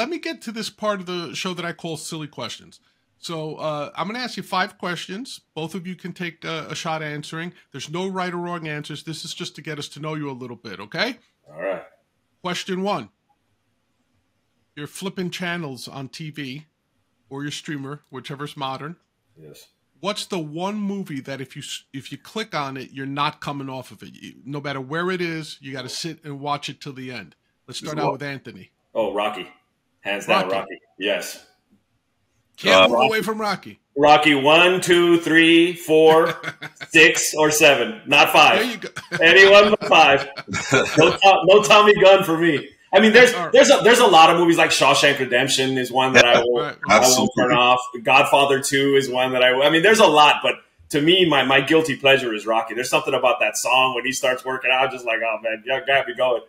let me get to this part of the show that I call silly questions. So uh, I'm going to ask you five questions. Both of you can take a, a, shot answering. There's no right or wrong answers. This is just to get us to know you a little bit. Okay. All right. Question one: You're flipping channels on TV, or your streamer, whichever's modern. Yes. What's the one movie that if you if you click on it, you're not coming off of it? You, no matter where it is, you got to sit and watch it till the end. Let's start out with Anthony. Oh, Rocky. Hands down, Rocky. Rocky. Yes. Can't uh, move Rocky. away from Rocky. Rocky one, two, three, four, six, or seven. Not five. There you go. Anyone but five. No, no Tommy Gunn for me. I mean, there's there's a there's a lot of movies like Shawshank Redemption is one that I will I will turn off. Godfather Two is one that I will, I mean, there's a lot, but to me, my my guilty pleasure is Rocky. There's something about that song when he starts working out, just like, oh man, you got me going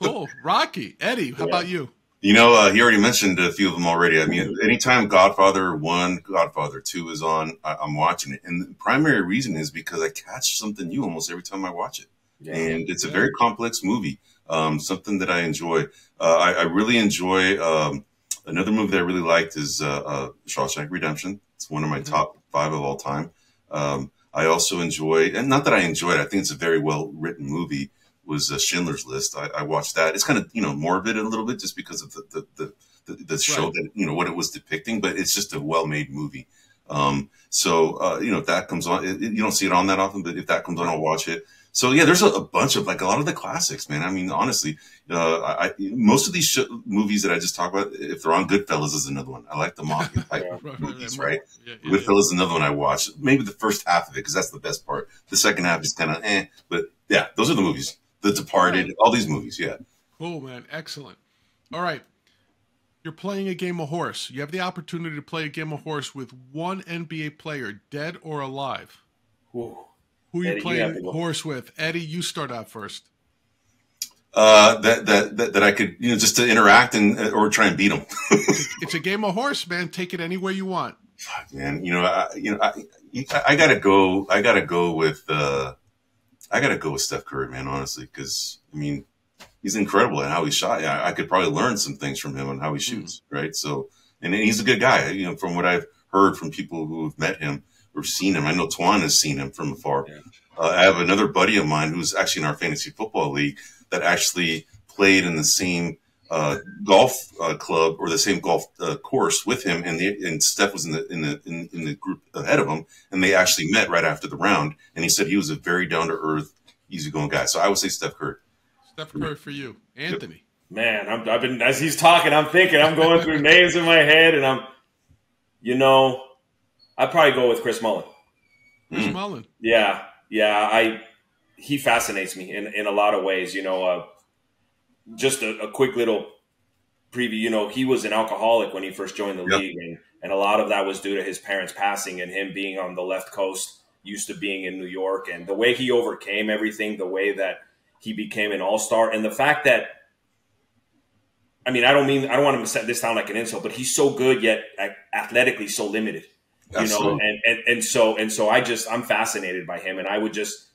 cool. Rocky. Eddie, how yeah. about you? You know, uh, he already mentioned a few of them already. I mean, anytime Godfather 1, Godfather 2 is on, I, am watching it. And the primary reason is because I catch something new almost every time I watch it. Yeah. And it's a very complex movie, um, something that I enjoy. Uh, I, I, really enjoy um, another movie that I really liked is uh, uh Shawshank Redemption. It's one of my mm-hmm. top five of all time. Um, I also enjoy, and not that I enjoy it, I think it's a very well written movie was uh, Schindler's List. I, I, watched that. It's kind of you know morbid a little bit just because of the the the, the, the show right. that you know what it was depicting, but it's just a well made movie. Um, so uh, you know if that comes on, it, you don't see it on that often, but if that comes on, I'll watch it. So yeah, there's a, a bunch of like a lot of the classics, man. I mean, honestly, uh, I, most of these sh- movies that I just talked about, if they're on, Goodfellas is another one. I like the mafia type movies, right? Yeah, yeah, Goodfellas yeah. is another one I watched. Maybe the first half of it because that's the best part. The second half is kind of eh, but yeah, those are the movies. The Departed, right. all these movies. Yeah. Cool, man. Excellent. All right. You're playing a game of horse. You have the opportunity to play a game of horse with one NBA player, dead or alive. Who are you Eddie, playing you horse with? Eddie, you start out first. Uh, that, that, that that I could you know just to interact and or try and beat them. it's a game of horse, man. Take it anywhere you want. Man, you know, I, you know, I, I gotta go. I gotta go with. Uh, I got to go with Steph Curry, man, honestly, because I mean, he's incredible at how he shot. I, I, could probably learn some things from him on how he mm-hmm. shoots, mm-hmm. right? So, and he's a good guy, you know, from what I've heard from people who have met him or seen him. I know Twan has seen him from afar. Yeah. Uh, I have another buddy of mine who's actually in our fantasy football league that actually played in the same uh, golf uh, club or the same golf uh, course with him, and the, and Steph was in the in the in, in, the group ahead of him, and they actually met right after the round. And he said he was a very down to earth, easygoing guy. So I would say Steph Curry. Steph Curry for you, Anthony. Yep. Man, i have been as he's talking, I'm thinking, I'm going through names in my head, and I'm, you know, I'd probably go with Chris Mullin. Chris mm. Mullin. Yeah, yeah, I he fascinates me in in a lot of ways. You know. Just a, a, quick little preview. You know, he was an alcoholic when he first joined the yep. league, and, and a lot of that was due to his parents passing and him being on the left coast, used to being in New York, and the way he overcame everything, the way that he became an all star, and the fact that. I mean, I don't mean I don't want to set this sound like an insult, but he's so good yet athletically so limited, you Absolutely. know, and, and and so and so I just I'm fascinated by him, and I would just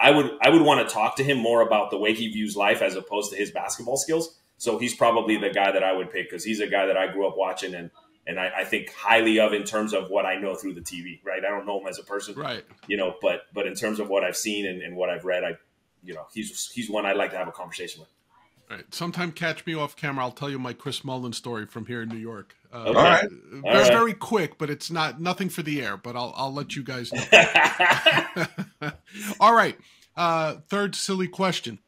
I would I would want to talk to him more about the way he views life as opposed to his basketball skills. So he's probably the guy that I would pick because he's a guy that I grew up watching and and I, I, think highly of in terms of what I know through the TV. Right, I don't know him as a person, right? You know, but but in terms of what I've seen and, and what I've read, I you know he's he's one I'd like to have a conversation with. All right. Sometime catch me off camera. I'll tell you my Chris Mullin story from here in New York. Uh, okay. All right. Very, All right. very quick, but it's not nothing for the air. But I'll I'll let you guys know. All right. Uh, third silly question.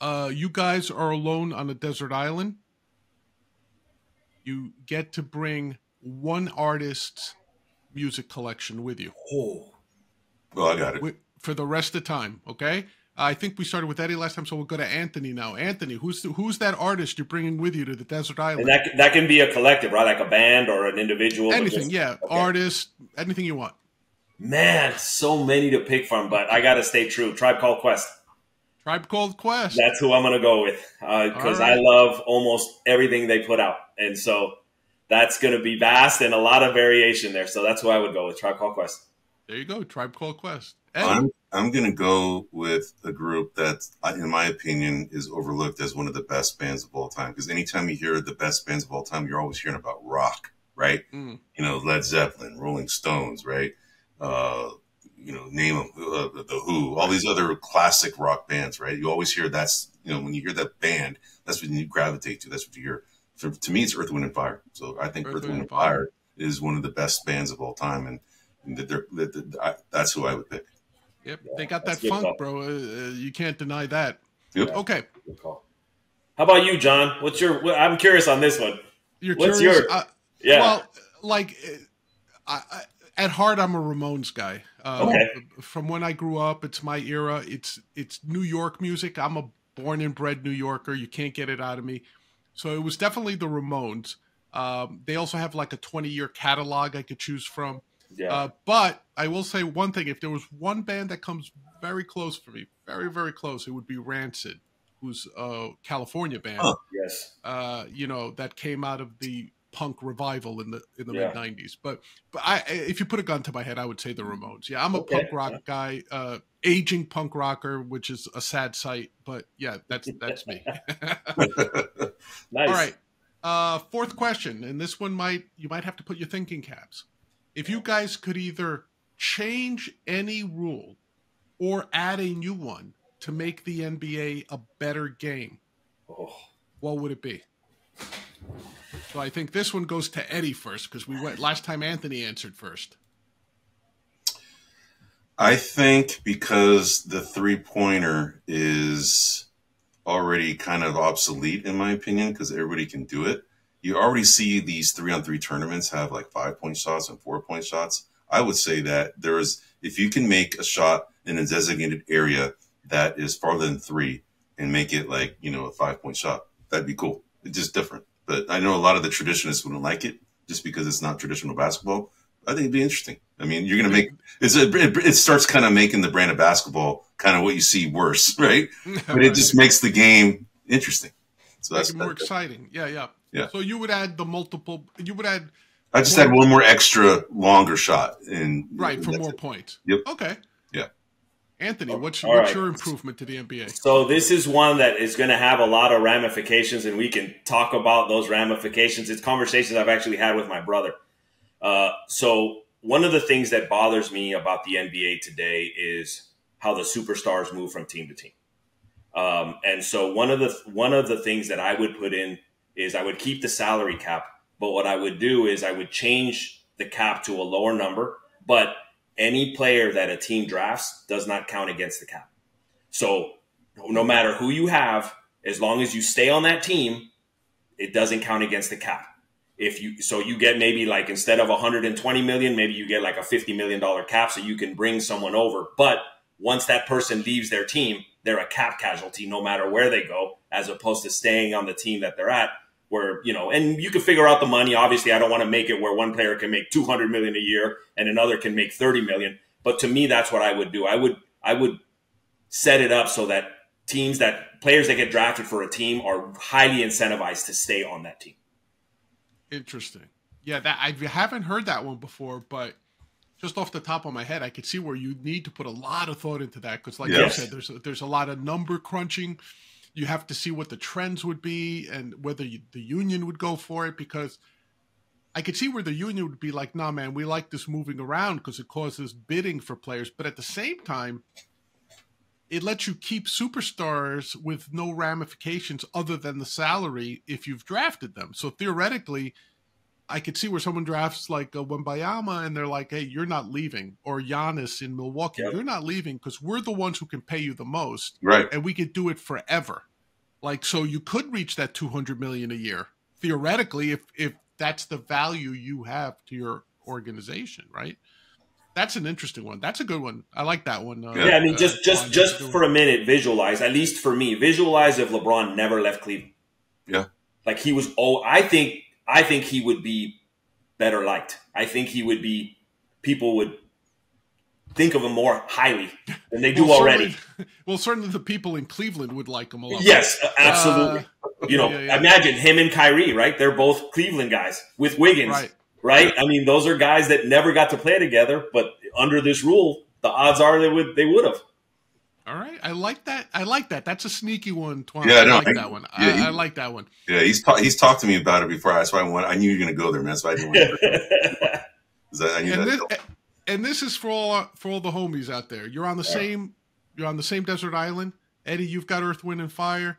Uh, you guys are alone on a desert island. You get to bring one artist's music collection with you. Oh, well, I got it for the rest of the time. Okay. I think we started with Eddie last time, so we'll go to Anthony now. Anthony, who's the, who's that artist you're bringing with you to the desert island? And that that can be a collective, right? Like a band or an individual. Anything, just, yeah. Okay. Artist, anything you want. Man, so many to pick from, but I got to stay true. Tribe Called Quest. Tribe Called Quest. That's who I'm going to go with because uh, right. I love almost everything they put out. And so that's going to be vast and a lot of variation there. So that's who I would go with Tribe Called Quest. There you go, Tribe Called Quest. I'm, I'm going to go with a group that, in my opinion, is overlooked as one of the best bands of all time. Because anytime you hear the best bands of all time, you're always hearing about rock, right? Mm. You know, Led Zeppelin, Rolling Stones, right? Uh, you know, name them, uh, the Who, all these other classic rock bands, right? You always hear that's, you know, when you hear that band, that's what you gravitate to. That's what you hear. For, to me, it's Earth, Wind, and Fire. So I think Earth, Earth Wind, and Fire, Fire is one of the best bands of all time. And, and they're, they're, they're, that's who I would pick. Yep, yeah, they got that funk, call. bro. Uh, uh, you can't deny that. Yep. Okay. How about you, John? What's your? I'm curious on this one. You're What's curious? Your, uh, yeah. Well, like, I, I, at heart, I'm a Ramones guy. Um, okay. From when I grew up, it's my era. It's it's New York music. I'm a born and bred New Yorker. You can't get it out of me. So it was definitely the Ramones. Um, they also have like a 20 year catalog I could choose from. Yeah. Uh, but I will say one thing: if there was one band that comes very close for me, very very close, it would be Rancid, who's a California band. Oh, yes. Uh, you know that came out of the punk revival in the in the yeah. mid '90s. But but I, if you put a gun to my head, I would say the Ramones. Yeah, I'm a okay. punk rock yeah. guy, uh, aging punk rocker, which is a sad sight. But yeah, that's that's me. nice. All right. Uh, fourth question, and this one might you might have to put your thinking caps if you guys could either change any rule or add a new one to make the NBA a better game, oh. what would it be? So I think this one goes to Eddie first because we went last time. Anthony answered first. I think because the three pointer is already kind of obsolete, in my opinion, because everybody can do it you already see these three on three tournaments have like five point shots and four point shots. I would say that there is, if you can make a shot in a designated area that is farther than three and make it like, you know, a five point shot, that'd be cool. It's just different. But I know a lot of the traditionists wouldn't like it just because it's not traditional basketball. I think it'd be interesting. I mean, you're going to make it's a, it, it starts kind of making the brand of basketball kind of what you see worse, right? But it just makes the game interesting. So that's more exciting. Yeah, yeah. Yeah. So you would add the multiple. You would add. I just had one more extra longer shot and right for more it. points. Yep. Okay. Yeah. Anthony, what's, what's right. your improvement to the NBA? So this is one that is going to have a lot of ramifications, and we can talk about those ramifications. It's conversations I've actually had with my brother. Uh, so one of the things that bothers me about the NBA today is how the superstars move from team to team. Um, and so one of the one of the things that I would put in is I would keep the salary cap, but what I would do is I would change the cap to a lower number, but any player that a team drafts does not count against the cap. So no matter who you have, as long as you stay on that team, it doesn't count against the cap. If you so you get maybe like instead of 120 million, maybe you get like a 50 million dollar cap so you can bring someone over. But once that person leaves their team, they're a cap casualty no matter where they go, as opposed to staying on the team that they're at where you know and you can figure out the money. Obviously i don't want to make it where one player can make 200 million a year and another can make 30 million. But to me that's what i would do. I would i would set it up so that teams that players that get drafted for a team are highly incentivized to stay on that team. Interesting. Yeah that i haven't heard that one before but just off the top of my head i could see where you need to put a lot of thought into that because like yes. you said there's a, there's a lot of number crunching you have to see what the trends would be and whether you, the union would go for it because I could see where the union would be like, nah, man, we like this moving around because it causes bidding for players. But at the same time, it lets you keep superstars with no ramifications other than the salary if you've drafted them. So theoretically, I could see where someone drafts like a Wembanyama and they're like, "Hey, you're not leaving," or Giannis in Milwaukee, yep. "You're not leaving because we're the ones who can pay you the most, right? And we could do it forever." Like, so you could reach that 200 million a year theoretically if if that's the value you have to your organization, right? That's an interesting one. That's a good one. I like that one. Uh, yeah, I mean, just uh, just just for a minute, visualize. At least for me, visualize if LeBron never left Cleveland. Yeah, like he was. Oh, I think I think he would be better liked. I think he would be. People would think of him more highly than they do well, already. well, certainly the people in Cleveland would like him a lot. Yes, absolutely. Uh, you know, yeah, yeah. imagine him and Kyrie, right? They're both Cleveland guys with Wiggins, right. right? I mean, those are guys that never got to play together, but under this rule, the odds are they would they would have. All right, I like that. I like that. That's a sneaky one, Twan. Yeah, I no, like I, that one. Yeah, I, he, I, like that one. Yeah, he's ta- he's talked to me about it before. That's why I want. I knew you were going to go there, man. That's why I didn't want to. I knew and that. This, and this is for all for all the homies out there. You're on the yeah. same you're on the same desert island. Eddie, you've got Earth, Wind, and Fire.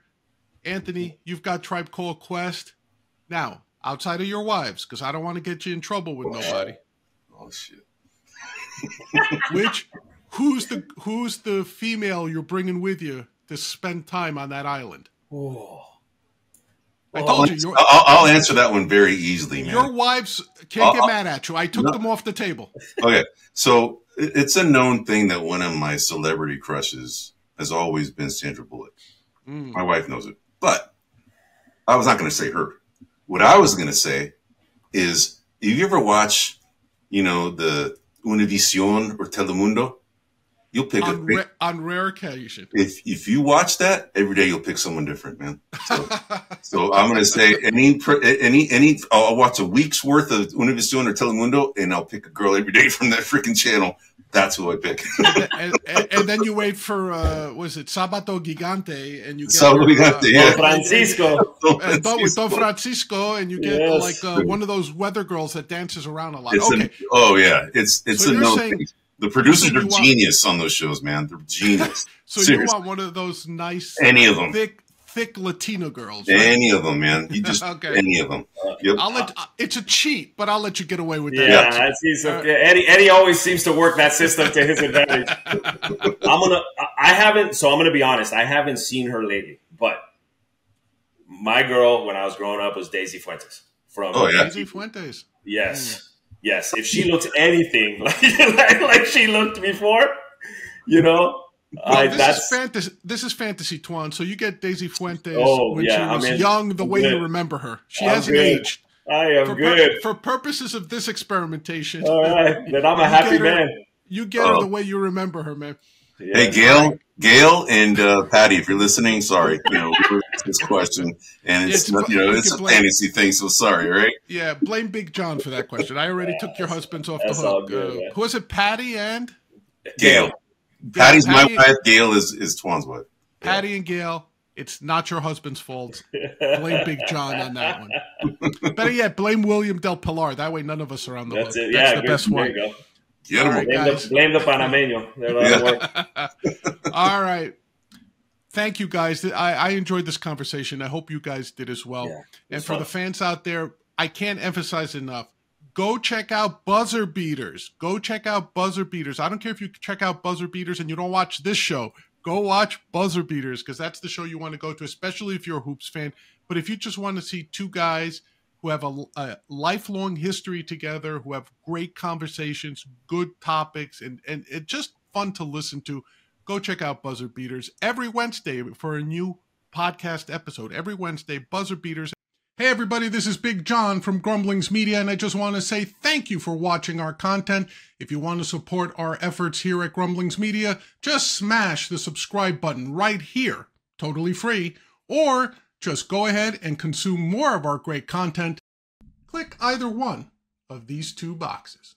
Anthony, you've got Tribe Called Quest. Now, outside of your wives, because I don't want to get you in trouble with oh, nobody. Oh shit. Which who's the who's the female you're bringing with you to spend time on that island? Oh. I told you. I'll, I'll, answer that one very easily, man. Your wives can't get mad at you. I took no, them off the table. Okay, so it's a known thing that one of my celebrity crushes has always been Sandra Bullock. Mm. My wife knows it, but I was not going to say her. What I was going to say is, if you ever watch, you know, the Univision or Telemundo, You'll pick on, a, ra- on rare occasion. If if you watch that every day, you'll pick someone different, man. So, so I'm gonna say any any any. I'll watch a week's worth of Univision or Telemundo, and I'll pick a girl every day from that freaking channel. That's who I pick. and, and, and, then you wait for uh, was it Sábado Gigante, and you get Sábado Gigante, uh, yeah. Don Francisco, Don, Francisco. with Don Francisco, and you get yes. like uh, one of those weather girls that dances around a lot. It's okay. An, oh yeah, it's it's so a no saying, thing. The producers are genius want, on those shows, man. They're genius. so Seriously. you want one of those nice, any of them, thick, thick Latino girls? Right? Any of them, man. You just okay. any of them. Yep. I'll let. Uh, it's a cheat, but I'll let you get away with that. Yeah, I see. So uh, Eddie, Eddie always seems to work that system to his advantage. I'm gonna. I haven't. So I'm gonna be honest. I haven't seen her lately, but my girl when I was growing up was Daisy Fuentes from. Oh yeah, Daisy Fuentes. Yes. Mm. Yes, if she looks anything like, like, like she looked before, you know. Well, I, this that's, is fantasy. This is fantasy, Twan. So you get Daisy Fuentes oh, when yeah, she was I mean, young, the way good. you remember her. She I'm hasn't good. aged. I am for good. for purposes of this experimentation. All right, then I'm a happy her, man. You get oh. her the oh. way you remember her, man. Yeah. Hey, Gail, Gail, and uh, Patty, if you're listening, sorry, you know this question, and it's, yeah, it's you know it's a blame, fantasy thing, so sorry, right? Yeah, blame Big John for that question. I already took your husbands off the hook. Good, uh, who is it? Patty and Gail. Patty's Patty, my wife. Gail is is Twan's wife. Patty yeah. and Gail. It's not your husband's fault. Blame Big John on that one. Better yet, blame William Del Pilar. That way, none of us are on the That's hook. It. That's yeah, the good. best one. Get All right, blame, the, blame the Panameño. Yeah. All right. Thank you guys. I, I enjoyed this conversation. I hope you guys did as well. Yeah, and for fun. the fans out there, I can't emphasize enough. Go check out Buzzer Beaters. Go check out Buzzer Beaters. I don't care if you check out Buzzer Beaters and you don't watch this show. Go watch Buzzer Beaters because that's the show you want to go to, especially if you're a hoops fan. But if you just want to see two guys who have a, a, lifelong history together, who have great conversations, good topics, and, and it's just fun to listen to. Go check out Buzzer Beaters every Wednesday for a new podcast episode. Every Wednesday, Buzzer Beaters. Hey, everybody, this is Big John from Grumblings Media, and I just want to say thank you for watching our content. If you want to support our efforts here at Grumblings Media, just smash the subscribe button right here, totally free, or just go ahead and consume more of our great content. Click either one of these two boxes.